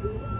Hallelujah.